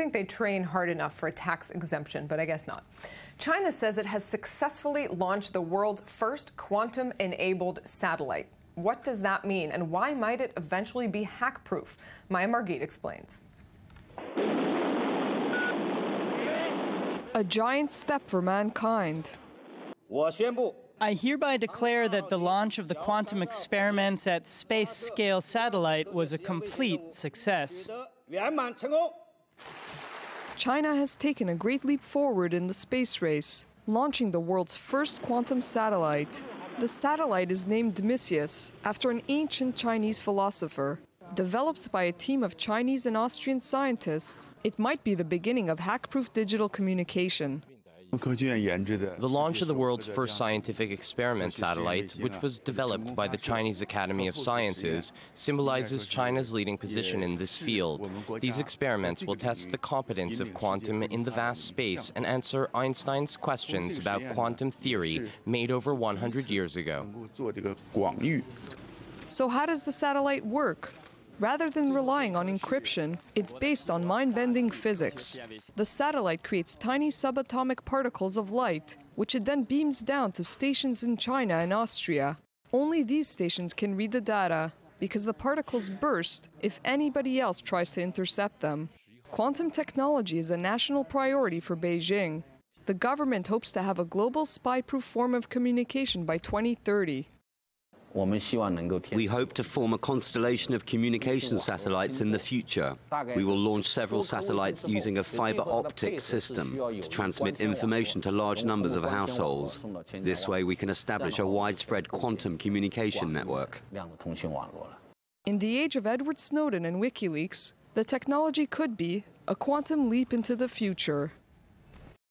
think they train hard enough for a tax exemption, but I guess not. China says it has successfully launched the world's first quantum enabled satellite. What does that mean, and why might it eventually be hack proof? Maya Margit explains. A giant step for mankind. I hereby declare that the launch of the quantum experiments at space scale satellite was a complete success. China has taken a great leap forward in the space race, launching the world's first quantum satellite. The satellite is named Demisius, after an ancient Chinese philosopher. Developed by a team of Chinese and Austrian scientists, it might be the beginning of hack-proof digital communication. The launch of the world's first scientific experiment satellite, which was developed by the Chinese Academy of Sciences, symbolizes China's leading position in this field. These experiments will test the competence of quantum in the vast space and answer Einstein's questions about quantum theory made over 100 years ago. So, how does the satellite work? Rather than relying on encryption, it's based on mind bending physics. The satellite creates tiny subatomic particles of light, which it then beams down to stations in China and Austria. Only these stations can read the data, because the particles burst if anybody else tries to intercept them. Quantum technology is a national priority for Beijing. The government hopes to have a global spy proof form of communication by 2030. We hope to form a constellation of communication satellites in the future. We will launch several satellites using a fiber optic system to transmit information to large numbers of households. This way, we can establish a widespread quantum communication network. In the age of Edward Snowden and WikiLeaks, the technology could be a quantum leap into the future.